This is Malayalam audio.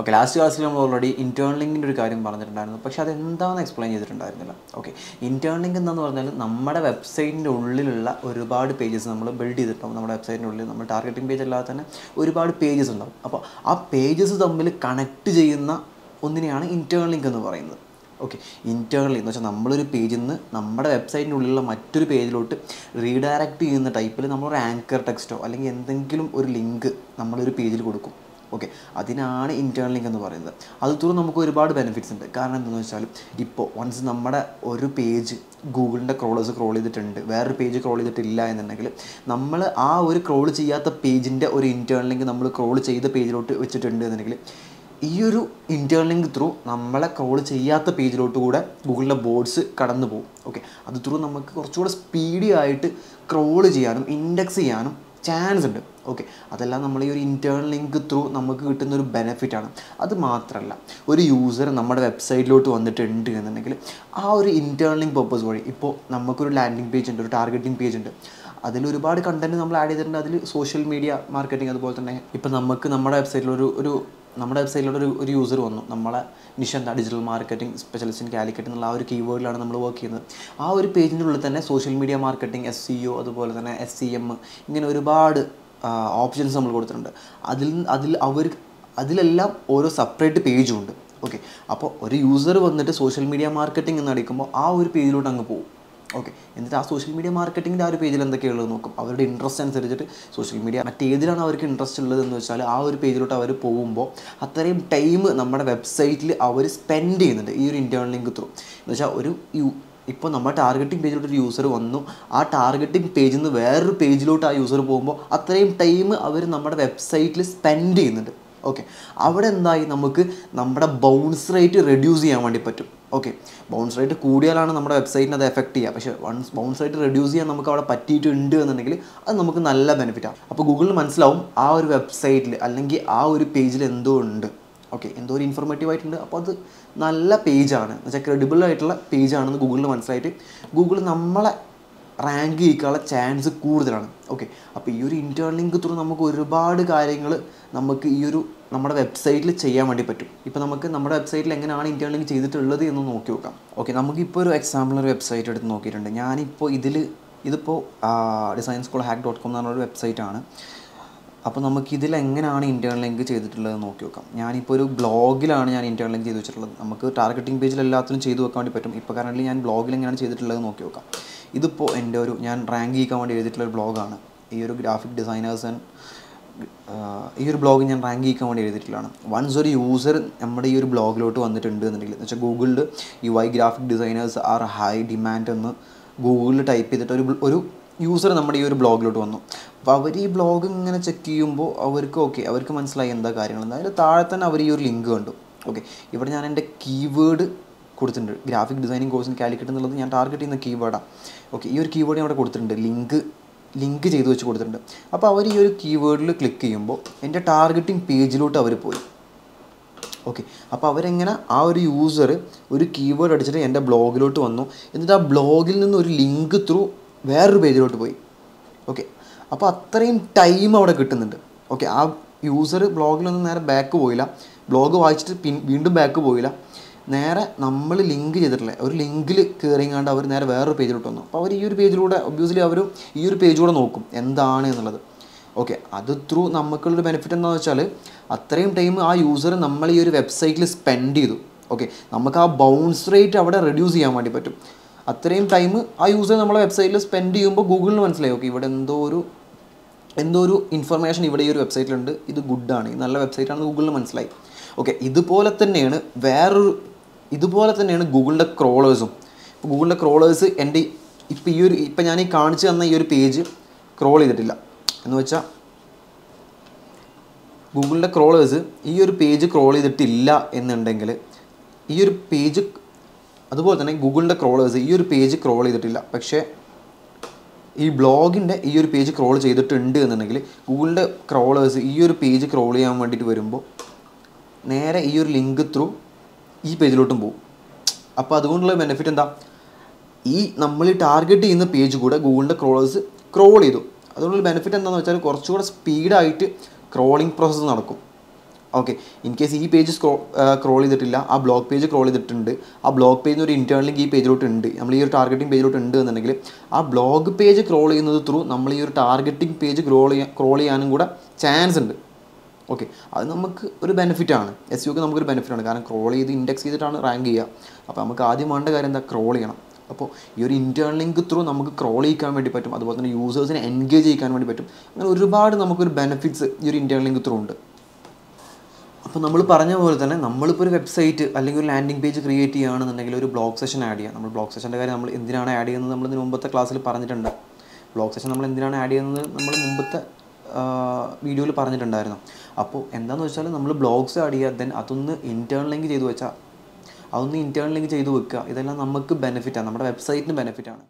ഓക്കെ ലാസ്റ്റ് ക്ലാസ്സിൽ നമ്മൾ ഓൾറെഡി ഇന്റേൺ ലിങ്കിന്റെ ഒരു കാര്യം പറഞ്ഞിട്ടുണ്ടായിരുന്നു. പക്ഷേ അതെന്താണെന്ന് എക്സ്പ്ലെയിൻ ചെയ്തിട്ടുണ്ടായിരുന്നില്ല. ഓക്കെ ഇന്റേൺ ലിങ്ക് എന്താണെന്ന് പറഞ്ഞാൽ നമ്മുടെ വെബ്സൈറ്റിന്റെ ഉള്ളിലുള്ള ഒരുപാട് പേജസ് നമ്മൾ ബിൽഡ് ചെയ്തിട്ടുണ്ടാവും. നമ്മുടെ വെബ്സൈറ്റിന്റെ ഉള്ളിൽ നമ്മൾ ടാർഗറ്റിംഗ് പേജ് അല്ലാതെ തന്നെ ഒരുപാട് പേജസ് ഉണ്ടാവും. അപ്പോൾ ആ പേജസ് തമ്മിൽ കണക്ട് ചെയ്യുന്ന ഒന്നിനെയാണ് ഇന്റേൺ ലിങ്ക് എന്ന് പറയുന്നത്. ഓക്കെ ഇന്റേർണലി എന്ന് വെച്ചാൽ നമ്മളൊരു പേജിൽ നിന്ന് നമ്മുടെ വെബ്സൈറ്റിന്റെ ഉള്ളിലുള്ള മറ്റൊരു പേജിലോട്ട് റീഡയറക്റ്റ് ചെയ്യുന്ന ടൈപ്പിൽ നമ്മളൊരു ആങ്കർ ടെക്സ്റ്റോ അല്ലെങ്കിൽ എന്തെങ്കിലും ഒരു ലിങ്ക് നമ്മളൊരു പേജിൽ കൊടുക്കും. ഓക്കെ അതിനാണ് ഇന്റേർണൽ ലിങ്ക് എന്ന് പറയുന്നത്. അത് ത്രൂ നമുക്ക് ഒരുപാട് ബെനിഫിറ്റ്സ് ഉണ്ട്. കാരണം എന്താണെന്ന് വെച്ചാൽ ഇപ്പോൾ വൺസ് നമ്മുടെ ഒരു പേജ് ഗൂഗിളിന്റെ ക്രോളേഴ്സ് ക്രോൾ ചെയ്തിട്ടുണ്ട് വേറൊരു പേജ് ക്രോൾ ചെയ്തിട്ടില്ല എന്നുണ്ടെങ്കിൽ നമ്മൾ ആ ഒരു ക്രോൾ ചെയ്യാത്ത പേജിന്റെ ഒരു ഇന്റേർണൽ ലിങ്ക് നമ്മൾ ക്രോൾ ചെയ്ത പേജിലോട്ട് വെച്ചിട്ടുണ്ട് എന്നുണ്ടെങ്കിൽ ഈ ഒരു ഇന്റേർണൽ ലിങ്ക് ത്രൂ നമ്മളെ ക്രോൾ ചെയ്യാത്ത പേജിലോട്ട് കൂടെ ഗൂഗിളിന്റെ ബോർഡ്സ് കടന്നു പോകും ഓക്കെ അത് ത്രൂ നമുക്ക് കുറച്ചുകൂടെ സ്പീഡി ആയിട്ട് ക്രോൾ ചെയ്യാനും ഇൻഡെക്സ് ചെയ്യാനും ചാൻസ് ഉണ്ട്. ഓക്കെ അതെല്ലാം നമ്മൾ ഈ ഒരു ഇന്റേർണൽ ലിങ്ക് ത്രൂ നമുക്ക് കിട്ടുന്ന ഒരു ബെനിഫിറ്റാണ് അത് മാത്രമല്ല ഒരു യൂസർ നമ്മുടെ വെബ്സൈറ്റിലോട്ട് വന്നിട്ടുണ്ട് എന്നുണ്ടെങ്കിൽ ആ ഒരു ഇന്റേർണൽ ലിങ്ക് പർപ്പസ് വഴി ഇപ്പോൾ നമുക്കൊരു ലാൻഡിങ് പേജ് ഉണ്ട് ഒരു ടാർഗറ്റിംഗ് പേജ് ഉണ്ട്. അതിൽ ഒരുപാട് കണ്ടന്റ് നമ്മൾ ആഡ് ചെയ്തിട്ടുണ്ട്. അതിൽ സോഷ്യൽ മീഡിയ മാർക്കറ്റിംഗ് അതുപോലെ തന്നെ. ഇപ്പോൾ നമുക്ക് നമ്മുടെ വെബ്സൈറ്റിൽ ഒരു ഒരു നമ്മുടെ വെബ്സൈറ്റിലൂടെ ഒരു ഒരു യൂസർ വന്നു. നമ്മളെ മിഷൻ എന്താ? Digital marketing specialist in Calicut എന്നുള്ള ആ ഒരു കീവേഡിലാണ് നമ്മൾ വർക്ക് ചെയ്യുന്നത്. ആ ഒരു പേജിന്റെ ഉള്ളിൽ തന്നെ social media marketing S E O അതുപോലെ തന്നെ എസ് സി എം ഇങ്ങനെ ഒരുപാട് ഓപ്ഷൻസ് നമ്മൾ കൊടുത്തിട്ടുണ്ട്. അതിൽ അതിൽ അവർ അതിലെല്ലാം ഓരോ സെപ്പറേറ്റ് പേജും ഉണ്ട്. ഓക്കെ അപ്പോൾ ഒരു യൂസർ വന്നിട്ട് സോഷ്യൽ മീഡിയ മാർക്കറ്റിംഗ് എന്ന് അടിക്കുമ്പോൾ ആ ഒരു പേജിലോട്ട് അങ്ങ് പോകും. ഓക്കെ എന്നിട്ട് ആ സോഷ്യൽ മീഡിയ മാർക്കറ്റിങ്ങിന്റെ ആ ഒരു പേജിൽ എന്തൊക്കെയുള്ളത് നോക്കും. അവരുടെ ഇൻട്രസ്റ്റ് അനുസരിച്ചിട്ട് സോഷ്യൽ മീഡിയ മറ്റേതിലാണ് അവർക്ക് ഇൻട്രസ്റ്റ് ഉള്ളത് എന്ന് വെച്ചാൽ ആ ഒരു പേജിലോട്ട് അവർ പോകുമ്പോൾ അത്രയും ടൈം നമ്മുടെ വെബ്സൈറ്റിൽ അവർ സ്പെൻഡ് ചെയ്യുന്നുണ്ട് ഈ ഒരു ഇന്റേൺ ലിങ്ക് ത്രൂ എന്ന് വെച്ചാൽ ഒരു യു ഇപ്പോൾ നമ്മുടെ ടാർഗറ്റിംഗ് പേജിലോട്ട് ഒരു യൂസർ വന്നു. ആ ടാർഗറ്റിംഗ് പേജിൽ നിന്ന് വേറൊരു പേജിലോട്ട് ആ യൂസർ പോകുമ്പോൾ അത്രയും ടൈം അവർ നമ്മുടെ വെബ്സൈറ്റിൽ സ്പെൻഡ് ചെയ്യുന്നുണ്ട്. ഓക്കെ അവിടെ എന്തായി? നമുക്ക് നമ്മുടെ ബൗൺസ് റേറ്റ് റെഡ്യൂസ് ചെയ്യാൻ വേണ്ടി പറ്റും. ഓക്കെ ബൗൺസ് റേറ്റ് കൂടിയാലാണ് നമ്മുടെ വെബ്സൈറ്റിനെ അത് എഫക്റ്റ് ചെയ്യുക. പക്ഷേ വൺസ് ബൗൺസ് റേറ്റ് റെഡ്യൂസ് ചെയ്യാൻ നമുക്ക് അവിടെ പറ്റിയിട്ടുണ്ട് എന്നുണ്ടെങ്കിൽ അത് നമുക്ക് നല്ല ബെനിഫിറ്റാണ് അപ്പോൾ ഗൂഗിളിന് മനസ്സിലാവും ആ ഒരു വെബ്സൈറ്റിൽ അല്ലെങ്കിൽ ആ ഒരു പേജിൽ എന്തോ ഉണ്ട്. ഓക്കെ എന്തോ ഒരു ഇൻഫോർമേറ്റീവ് ആയിട്ടുണ്ട്. അപ്പോൾ അത് നല്ല പേജാണ് എന്ന് വെച്ചാൽ ക്രെഡിബിൾ ആയിട്ടുള്ള പേജാണെന്ന് ഗൂഗിളിന് മനസ്സിലായിട്ട് ഗൂഗിൾ നമ്മളെ റാങ്ക് ചെയ്യിക്കാനുള്ള ചാൻസ് കൂടുതലാണ്. ഓക്കെ അപ്പോൾ ഈ ഒരു ഇന്റേർണൽ ലിങ്ക് ത്രൂ നമുക്ക് ഒരുപാട് കാര്യങ്ങൾ നമുക്ക് ഈ ഒരു നമ്മുടെ വെബ്സൈറ്റിൽ ചെയ്യാൻ വേണ്ടി പറ്റും. ഇപ്പോൾ നമുക്ക് നമ്മുടെ വെബ്സൈറ്റിൽ എങ്ങനെയാണ് ഇന്റേർണൽ ലിങ്ക് ചെയ്തിട്ടുള്ളത് എന്ന് നോക്കി നോക്കാം. ഓക്കെ നമുക്കിപ്പോൾ ഒരു എക്സാമ്പിൾ ഒരു വെബ്സൈറ്റ് എടുത്ത് നോക്കിയിട്ടുണ്ട്. ഞാനിപ്പോൾ ഇതിൽ ഇതിപ്പോൾ design school hack dot com എന്ന് പറഞ്ഞൊരു വെബ്സൈറ്റാണ് അപ്പോൾ നമുക്ക് ഇതിൽ എങ്ങനെയാണ് ഇന്റേർണൽ ലിങ്ക് ചെയ്തിട്ടുള്ളത് നോക്കി നോക്കാം. ഞാനിപ്പോൾ ഒരു ബ്ലോഗിലാണ് ഞാൻ ഇന്റേർണൽ ലിങ്ക് ചെയ്ത് വെച്ചിട്ടുള്ളത്. നമുക്ക് ടാർഗറ്റിംഗ് പേജിൽ എല്ലാത്തിനും ചെയ്തു വെക്കാൻ വേണ്ടി പറ്റും. ഇപ്പോൾ കറന്റ് ഞാൻ ബ്ലോഗിൽ എങ്ങനെയാണ് ചെയ്തിട്ടുള്ളത് നോക്കി നോക്കാം. ഇതിപ്പോൾ എന്റെ ഒരു ഞാൻ റാങ്ക് ചെയ്യിക്കാൻ വേണ്ടി എഴുതിയിട്ടുള്ള ഒരു ബ്ലോഗാണ് ഈ ഒരു ഗ്രാഫിക് ഡിസൈനേഴ്സ് ആൻഡ് ഈ ഒരു ബ്ലോഗ് ഞാൻ റാങ്ക് ചെയ്യിക്കാൻ വേണ്ടി എഴുതിയിട്ടുള്ളതാണ്. വൺസ് ഒരു യൂസർ നമ്മുടെ ഈ ഒരു ബ്ലോഗിലോട്ട് വന്നിട്ടുണ്ട് എന്നുണ്ടെങ്കിൽ എന്ന് വെച്ചാൽ ഗൂഗിളിൽ U I graphic designers are high demand എന്ന് ഗൂഗിളിൽ ടൈപ്പ് ചെയ്തിട്ട് ഒരു ഒരു യൂസർ നമ്മുടെ ഈ ഒരു ബ്ലോഗിലോട്ട് വന്നു. അപ്പോൾ അവർ ഈ ബ്ലോഗ് ഇങ്ങനെ ചെക്ക് ചെയ്യുമ്പോൾ അവർക്ക് ഓക്കെ അവർക്ക് മനസ്സിലായി എന്താ കാര്യങ്ങൾ അതിൽ താഴെ തന്നെ അവർ ഈ ഒരു ലിങ്ക് കണ്ടു. ഓക്കെ ഇവിടെ ഞാൻ എന്റെ കീവേഡ് കൊടുത്തിട്ടുണ്ട്. ഗ്രാഫിക് ഡിസൈനിങ് കോഴ്സിന് കാലിക്കറ്റ് എന്നുള്ളത് ഞാൻ ടാർഗറ്റ് ചെയ്യുന്ന കീവേഡാണ് ഓക്കെ ഈ ഒരു കീവേഡ് ഞാൻ അവിടെ കൊടുത്തിട്ടുണ്ട്. ലിങ്ക് ലിങ്ക് ചെയ്ത് വെച്ച് കൊടുത്തിട്ടുണ്ട്. അപ്പോൾ അവർ ഈ ഒരു കീവേഡിൽ ക്ലിക്ക് ചെയ്യുമ്പോൾ എന്റെ ടാർഗറ്റിംഗ് പേജിലോട്ട് അവർ പോയി. ഓക്കെ അപ്പോൾ അവരെങ്ങനെ ആ ഒരു യൂസർ ഒരു കീവേഡ് അടിച്ചിട്ട് എന്റെ ബ്ലോഗിലോട്ട് വന്നു. എന്നിട്ട് ആ ബ്ലോഗിൽ നിന്ന് ഒരു ലിങ്ക് ത്രൂ വേറൊരു പേജിലോട്ട് പോയി. ഓക്കെ അപ്പോൾ അത്രയും ടൈം അവിടെ കിട്ടുന്നുണ്ട്. ഓക്കെ ആ യൂസർ ബ്ലോഗിലൊന്നും നേരെ ബാക്ക് പോയില്ല. ബ്ലോഗ് വായിച്ചിട്ട് പിൻ വീണ്ടും ബാക്ക് പോയില്ല. നേരെ നമ്മൾ ലിങ്ക് ചെയ്തിട്ടില്ല? ഒരു ലിങ്കിൽ കയറിങ്ങാണ്ട് അവർ നേരെ വേറൊരു പേജിലോട്ട് വന്നു. അപ്പോൾ അവർ ഈ ഒരു പേജിലൂടെ ഒബ്വിയസ്ലി അവർ ഈ ഒരു പേജിലൂടെ നോക്കും എന്താണ് എന്നുള്ളത്. ഓക്കെ അത് ത്രൂ നമുക്കുള്ളൊരു ബെനിഫിറ്റ് എന്താണെന്ന് വെച്ചാൽ അത്രയും ടൈം ആ യൂസർ നമ്മൾ ഈ ഒരു വെബ്സൈറ്റിൽ സ്പെൻഡ് ചെയ്തു. ഓക്കെ നമുക്ക് ആ ബൗൺസ് റേറ്റ് അവിടെ റെഡ്യൂസ് ചെയ്യാൻ വേണ്ടി പറ്റും. അത്രയും ടൈം ആ യൂസർ നമ്മളെ വെബ്സൈറ്റിൽ സ്പെൻഡ് ചെയ്യുമ്പോൾ ഗൂഗിളിന് മനസ്സിലായി. ഓക്കെ ഇവിടെ എന്തോ ഒരു എന്തോ ഒരു ഇൻഫർമേഷൻ ഇവിടെ ഈ ഒരു വെബ്സൈറ്റിലുണ്ട് ഇത് ഗുഡാണ് ഇത് നല്ല വെബ്സൈറ്റാണെന്ന് ഗൂഗിളിന് മനസ്സിലായി. ഓക്കെ ഇതുപോലെ തന്നെയാണ് വേറൊരു ഇതുപോലെ തന്നെയാണ് ഗൂഗിളിന്റെ ക്രോളേഴ്സും ഇപ്പോൾ ഗൂഗിളിന്റെ ക്രോളേഴ്സ് എന്റെ ഇപ്പോൾ ഈ ഒരു ഇപ്പം ഞാൻ ഈ കാണിച്ചു തന്ന ഈ ഒരു പേജ് ക്രോൾ ചെയ്തിട്ടില്ല. എന്ന് വെച്ചാൽ ഗൂഗിളിന്റെ ക്രോളേഴ്സ് ഈ ഒരു പേജ് ക്രോൾ ചെയ്തിട്ടില്ല എന്നുണ്ടെങ്കിൽ ഈ ഒരു പേജ് അതുപോലെ തന്നെ ഗൂഗിളിന്റെ ക്രോളേഴ്സ് ഈ ഒരു പേജ് ക്രോൾ ചെയ്തിട്ടില്ല. പക്ഷേ ഈ ബ്ലോഗിന്റെ ഈ ഒരു പേജ് ക്രോൾ ചെയ്തിട്ടുണ്ട് എന്നുണ്ടെങ്കിൽ ഗൂഗിളിന്റെ ക്രോളേഴ്സ് ഈ ഒരു പേജ് ക്രോൾ ചെയ്യാൻ വേണ്ടിയിട്ട് വരുമ്പോൾ നേരെ ഈ ഒരു ലിങ്ക് ത്രൂ ഈ പേജിലോട്ടും പോകും അപ്പോൾ അതുകൊണ്ടുള്ള ബെനിഫിറ്റ് എന്താ? ഈ നമ്മൾ ടാർഗറ്റ് ചെയ്യുന്ന പേജ് കൂടെ ഗൂഗിളിന്റെ ക്രോളേഴ്സ് ക്രോൾ ചെയ്തു. അതുകൊണ്ടുള്ള ബെനിഫിറ്റ് എന്താണെന്ന് വെച്ചാൽ കുറച്ചുകൂടെ സ്പീഡായിട്ട് ക്രോളിംഗ് പ്രോസസ്സ് നടക്കും. ഓക്കെ ഇൻ കേസ് ഈ പേജ് സ്ക്രോ ക്രോൾ ചെയ്തിട്ടില്ല ആ ബ്ലോഗ് പേജ് ക്രോൾ ചെയ്തിട്ടുണ്ട് ആ ബ്ലോഗ് പേജ് ഒരു ഇന്റേർണലിംഗ് ഈ പേജിലോട്ട് ഉണ്ട് നമ്മൾ ഈ ഒരു ടാർഗറ്റിംഗ് പേജിലോട്ട് ഉണ്ട് എന്നുണ്ടെങ്കിൽ ആ ബ്ലോഗ് പേജ് ക്രോൾ ചെയ്യുന്നത് ത്രൂ നമ്മൾ ഈ ഒരു ടാർഗറ്റിംഗ് പേജ് ക്രോൾ ചെയ്യാൻ ക്രോൾ ചെയ്യാനും കൂടെ ചാൻസ് ഉണ്ട്. ഓക്കെ അത് നമുക്ക് ഒരു ബെനിഫിറ്റാണ് എസ് യുക്ക് നമുക്കൊരു ബെനിഫിറ്റാണ് കാരണം ക്രോൾ ചെയ്ത് ഇൻഡെക്സ് ചെയ്തിട്ടാണ് റാങ്ക് ചെയ്യുക. അപ്പോൾ നമുക്ക് ആദ്യം വേണ്ട കാര്യം എന്താ? ക്രോൾ ചെയ്യണം. അപ്പോൾ ഈ ഒരു ഇന്റേൺ ലിങ്ക് ത്രൂ നമുക്ക് ക്രോൾ ചെയ്യാൻ വേണ്ടി പറ്റും. അതുപോലെ തന്നെ യൂസേഴ്സിനെ എൻഗേജ് ചെയ്യാൻ വേണ്ടി പറ്റും. അങ്ങനെ ഒരുപാട് നമുക്കൊരു ബെനിഫിറ്റ്സ് ഈ ഒരു ഇന്റേൺ ലിങ്ക് ത്രൂ ഉണ്ട്. അപ്പോൾ നമ്മൾ പറഞ്ഞ പോലെ തന്നെ നമ്മളിപ്പോൾ ഒരു വെബ്സൈറ്റ് അല്ലെങ്കിൽ ഒരു ലാൻഡിംഗ് പേജ് ക്രിയേറ്റ് ചെയ്യുകയാണെന്നുണ്ടെങ്കിൽ ഒരു ബ്ലോഗ് സെഷൻ ആഡ് ചെയ്യുക നമ്മൾ ബ്ലോഗ് സെഷന്റെ കാര്യം നമ്മൾ എന്തിനാണ് ആഡ് ചെയ്യുന്നത്? നമ്മൾ ഇതിന് മുമ്പത്തെ ക്ലാസ്സിൽ പറഞ്ഞിട്ടുണ്ട്. ബ്ലോഗ് സെഷൻ നമ്മൾ എന്തിനാണ് ആഡ് ചെയ്യുന്നത്? നമ്മൾ മുമ്പത്തെ വീഡിയോയിൽ പറഞ്ഞിട്ടുണ്ടായിരുന്നു. അപ്പോൾ എന്താണെന്ന് വെച്ചാൽ നമ്മൾ ബ്ലോഗ്സ് ആഡ് ചെയ്യുക ദെൻ അതൊന്ന് ഇന്റേർണൽ ലിങ്ക് ചെയ്തു വെച്ചാൽ അതൊന്ന് ഇന്റേർണൽ ലിങ്ക് ചെയ്തു വെക്കുക ഇതെല്ലാം നമുക്ക് ബെനിഫിറ്റാണ് നമ്മുടെ വെബ്സൈറ്റിന് ബെനിഫിറ്റാണ്